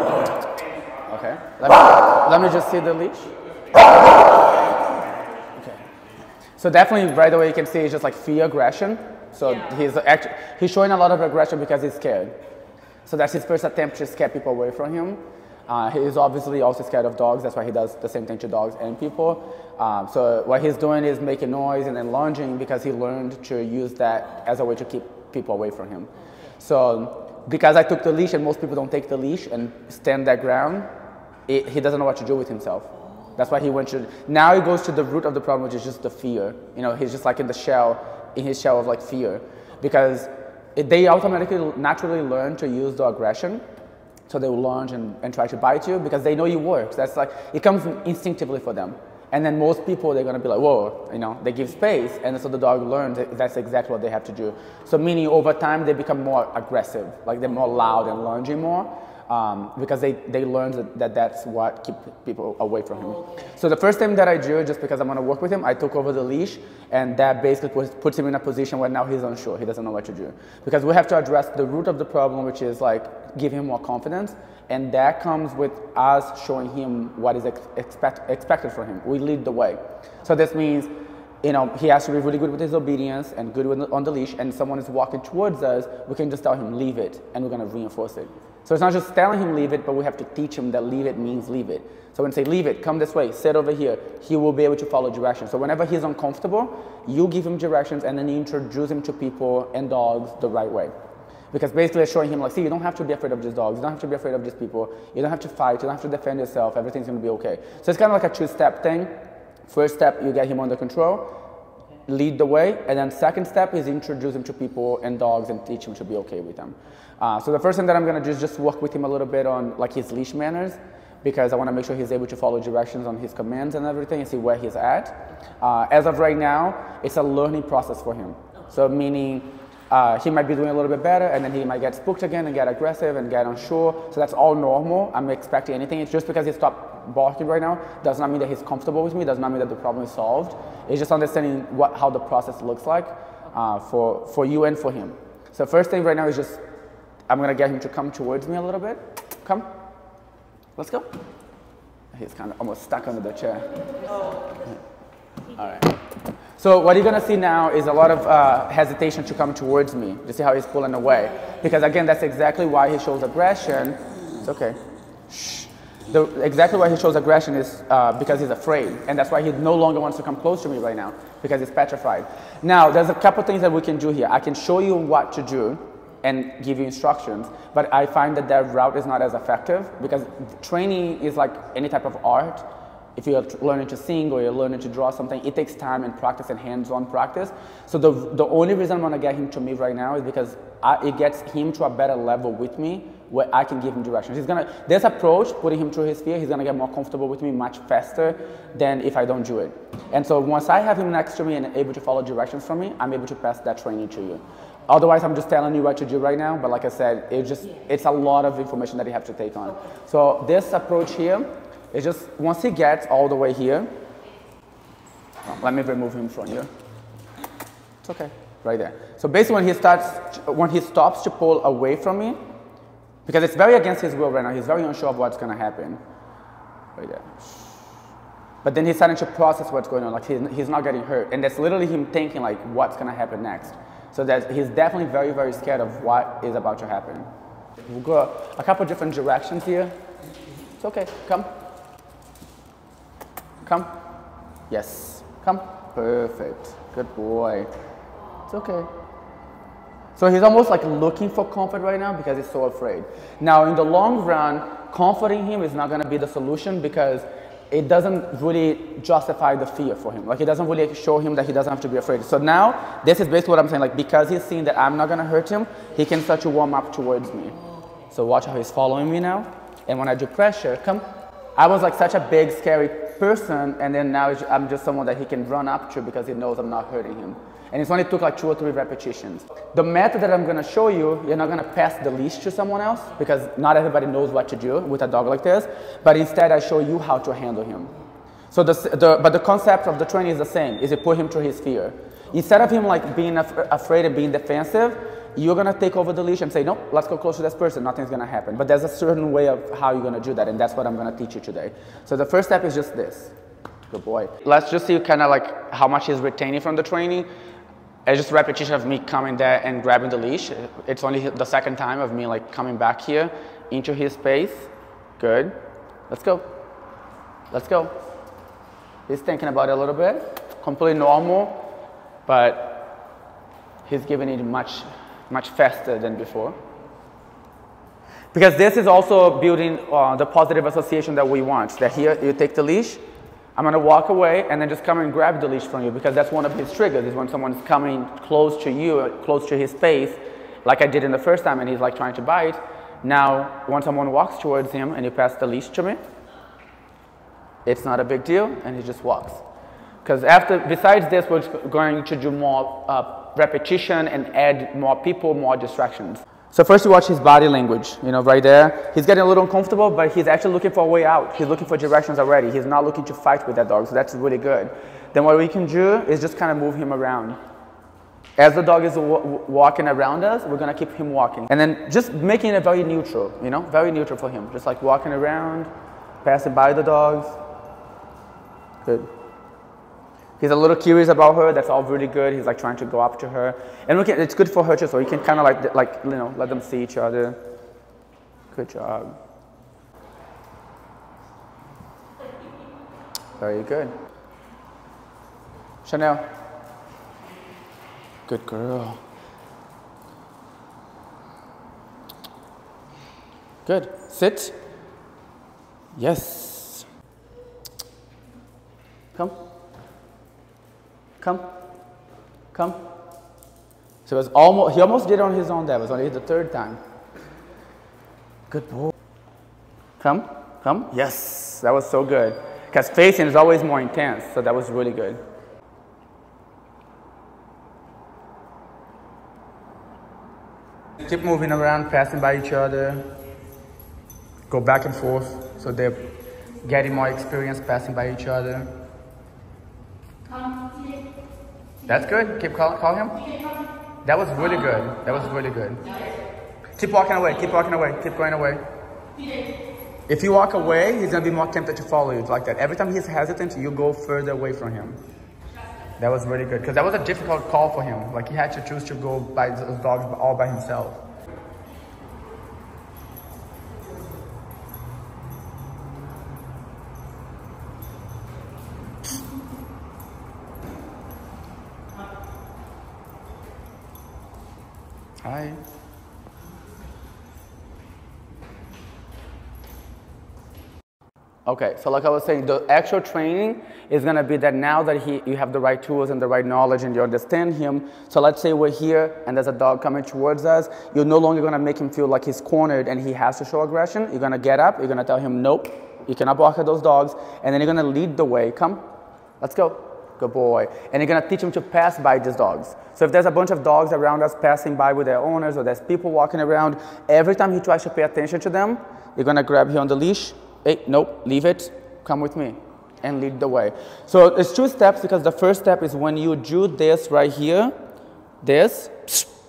Okay. Let me, let me just see the leash. Okay. So definitely right away you can see it's just like fear aggression. So Yeah. he's actually he's showing a lot of aggression because he's scared. So that's his first attempt to scare people away from him. Uh, he is obviously also scared of dogs. That's why he does the same thing to dogs and people. Um, so what he's doing is making noise and then lunging because he learned to use that as a way to keep people away from him. So because I took the leash and most people don't take the leash and stand their ground, it, he doesn't know what to do with himself. That's why he went to. Now he goes to the root of the problem, which is just the fear. You know, he's just like in the shell, in his shell of like fear, because they automatically, naturally learn to use the aggression. So they will launch and, and try to bite you because they know you work. That's like it comes instinctively for them. And then most people they're gonna be like, whoa, you know, they give space, and so the dog learns that that's exactly what they have to do. So meaning over time they become more aggressive, like they're more loud and lunging more um, because they, they learned that, that that's what keep people away from him. So the first thing that I do, just because I'm gonna work with him, I took over the leash, and that basically puts, puts him in a position where now he's unsure, he doesn't know what to do. Because we have to address the root of the problem, which is like give him more confidence, and that comes with us showing him what is ex- expect, expected from him. We lead the way. So this means you know, he has to be really good with his obedience and good with, on the leash, and someone is walking towards us, we can just tell him, leave it, and we're gonna reinforce it. So it's not just telling him leave it, but we have to teach him that leave it means leave it. So when say leave it, come this way, sit over here, he will be able to follow directions. So whenever he's uncomfortable, you give him directions and then you introduce him to people and dogs the right way. Because basically it's showing him like, see, you don't have to be afraid of these dogs, you don't have to be afraid of these people, you don't have to fight, you don't have to defend yourself, everything's gonna be okay. So it's kind of like a two-step thing. First step, you get him under control, lead the way, and then second step is introduce him to people and dogs and teach him to be okay with them. Uh, so the first thing that I'm gonna do is just work with him a little bit on like his leash manners because I wanna make sure he's able to follow directions on his commands and everything and see where he's at. Uh, as of right now, it's a learning process for him. So meaning uh, he might be doing a little bit better and then he might get spooked again and get aggressive and get unsure. So that's all normal. I'm expecting anything. It's just because he stopped barking right now does not mean that he's comfortable with me, does not mean that the problem is solved. It's just understanding what, how the process looks like uh, for, for you and for him. So first thing right now is just, I'm gonna get him to come towards me a little bit. Come, let's go. He's kind of almost stuck under the chair. All right. So what you're gonna see now is a lot of uh, hesitation to come towards me. You see how he's pulling away? Because again, that's exactly why he shows aggression. It's okay. Shh. The, exactly why he shows aggression is uh, because he's afraid, and that's why he no longer wants to come close to me right now because he's petrified. Now, there's a couple things that we can do here. I can show you what to do and give you instructions, but I find that that route is not as effective because training is like any type of art if you're learning to sing or you're learning to draw something, it takes time and practice and hands-on practice. So the, the only reason I'm gonna get him to me right now is because I, it gets him to a better level with me where I can give him directions. He's gonna, this approach, putting him through his fear, he's gonna get more comfortable with me much faster than if I don't do it. And so once I have him next to me and able to follow directions from me, I'm able to pass that training to you. Otherwise, I'm just telling you what to do right now, but like I said, it just, it's a lot of information that you have to take on. So this approach here is just once he gets all the way here, let me remove him from here. It's okay, right there. So basically, when he starts, when he stops to pull away from me, because it's very against his will right now, he's very unsure of what's gonna happen. Right there. But then he's starting to process what's going on, like he's, he's not getting hurt, and that's literally him thinking like, what's gonna happen next. So that he's definitely very, very scared of what is about to happen. We'll go a couple different directions here. It's okay, come. Come. Yes. Come. Perfect. Good boy. It's okay. So he's almost like looking for comfort right now because he's so afraid. Now, in the long run, comforting him is not going to be the solution because it doesn't really justify the fear for him. Like it doesn't really show him that he doesn't have to be afraid. So now, this is basically what I'm saying. Like because he's seeing that I'm not going to hurt him, he can start to warm up towards me. So watch how he's following me now. And when I do pressure, come. I was like such a big, scary person, and then now I'm just someone that he can run up to because he knows I'm not hurting him. And it's only took like two or three repetitions. The method that I'm gonna show you, you're not gonna pass the leash to someone else because not everybody knows what to do with a dog like this, but instead I show you how to handle him. So the, the, but the concept of the training is the same, is you put him through his fear. Instead of him like being af afraid and being defensive, you're gonna take over the leash and say, no, let's go close to this person, nothing's gonna happen. But there's a certain way of how you're gonna do that, and that's what I'm gonna teach you today. So the first step is just this. Good boy. Let's just see kind of like how much he's retaining from the training. It's just repetition of me coming there and grabbing the leash. It's only the second time of me like coming back here into his space. Good. Let's go. Let's go. He's thinking about it a little bit. Completely normal, but he's giving it much, much faster than before. Because this is also building uh, the positive association that we want. That here you take the leash, I'm gonna walk away and then just come and grab the leash from you because that's one of his triggers is when someone's coming close to you, close to his face, like I did in the first time and he's like trying to bite. Now, when someone walks towards him and you pass the leash to me, it's not a big deal and he just walks. Because after, besides this, we're going to do more uh, repetition and add more people, more distractions. So first you watch his body language, you know, right there. He's getting a little uncomfortable, but he's actually looking for a way out. He's looking for directions already. He's not looking to fight with that dog, so that's really good. Then what we can do is just kind of move him around. As the dog is walking around us, we're gonna keep him walking. And then just making it very neutral, you know, very neutral for him. Just like walking around, passing by the dogs. Good. He's a little curious about her. That's all really good. He's like trying to go up to her, and we can, it's good for her too. So you can kind of like like you know let them see each other. Good job. Very good. Chanel. Good girl. Good. Sit. Yes. Come. Come. Come. So it was almost, he almost did it on his own. That was only the third time. Good boy. Come. Come. Yes. That was so good. Because facing is always more intense. So that was really good. Keep moving around, passing by each other. Go back and forth so they're getting more experience passing by each other. That's good. Keep call, call him. That was really good. That was really good. Keep walking away. Keep walking away. Keep going away. If you walk away, he's going to be more tempted to follow you like that. Every time he's hesitant, you go further away from him. That was really good because that was a difficult call for him. Like he had to choose to go by those dogs all by himself. Okay, so like I was saying, the actual training is gonna be that now that he, you have the right tools and the right knowledge and you understand him, so let's say we're here and there's a dog coming towards us, you're no longer gonna make him feel like he's cornered and he has to show aggression. You're gonna get up, you're gonna tell him, nope, you cannot walk at those dogs, and then you're gonna lead the way. Come, let's go. Good boy. And you're gonna teach him to pass by these dogs. So if there's a bunch of dogs around us passing by with their owners or there's people walking around, every time he tries to pay attention to them, you're gonna grab him on the leash, hey, nope, leave it, come with me, and lead the way. So it's two steps because the first step is when you do this right here, this,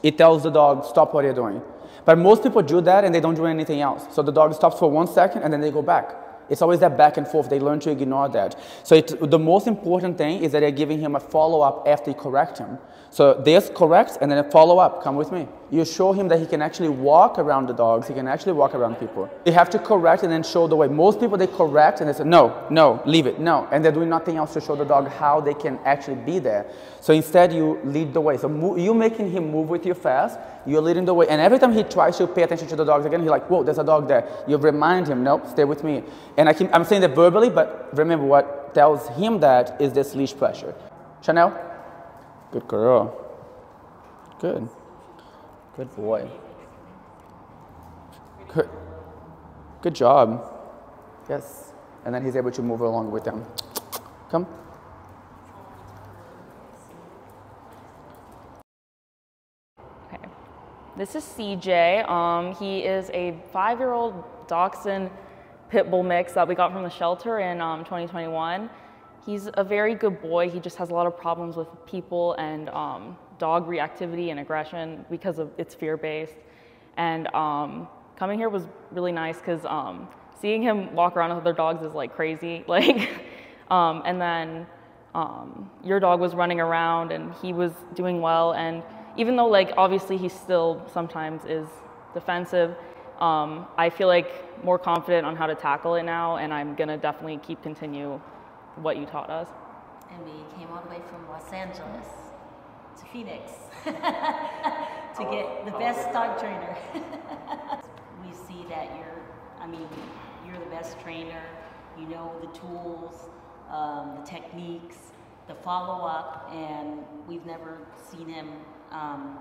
it tells the dog, stop what you're doing. But most people do that and they don't do anything else. So the dog stops for one second and then they go back. It's always that back and forth. They learn to ignore that. So it, the most important thing is that they're giving him a follow-up after you correct him. So this corrects and then a follow-up. Come with me. You show him that he can actually walk around the dogs. He can actually walk around people. You have to correct and then show the way. Most people, they correct and they say, no, no, leave it, no. And they're doing nothing else to show the dog how they can actually be there. So instead, you lead the way. So move, you making him move with you fast. You're leading the way. And every time he tries to pay attention to the dogs again, he's like, whoa, there's a dog there. You remind him, nope, stay with me. I can, I'm saying that verbally, but remember what tells him that is this leash pressure. Chanel? Good girl. Good. Good boy. Good. Good job. Yes. And then he's able to move along with them. Come. Okay. This is CJ. Um, he is a five-year-old dachshund pit bull mix that we got from the shelter in um, 2021. he's a very good boy. He just has a lot of problems with people and um, dog reactivity and aggression because of it's fear based. And um, coming here was really nice because um, seeing him walk around with other dogs is like crazy. Like, um, and then um, your dog was running around and he was doing well. And even though like obviously he still sometimes is defensive, um, I feel like more confident on how to tackle it now. And I'm gonna definitely keep continue what you taught us. And we came all the way from Los Angeles to Phoenix to get the best dog trainer. we see that you're, I mean, you're the best trainer. You know the tools, um, the techniques, the follow up, and we've never seen him um,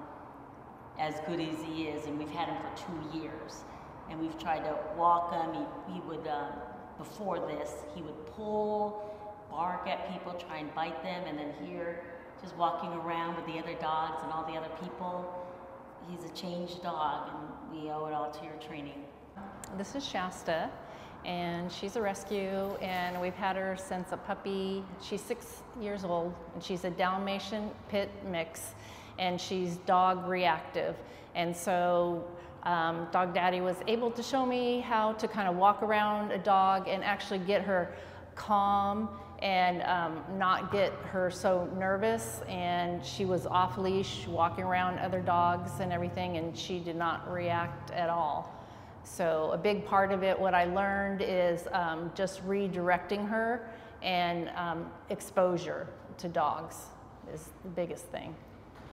as good as he is, and we've had him for two years. And we've tried to walk him. He, he would, um, before this, he would pull, bark at people, try and bite them, and then here, just walking around with the other dogs and all the other people. He's a changed dog, and we owe it all to your training. This is Shasta, and she's a rescue, and we've had her since a puppy. She's six years old, and she's a Dalmatian pit mix, and she's dog reactive. And so um, Dog Daddy was able to show me how to kind of walk around a dog and actually get her calm and um, not get her so nervous. And she was off leash, walking around other dogs and everything, and she did not react at all. So a big part of it, what I learned is um, just redirecting her and um, exposure to dogs is the biggest thing.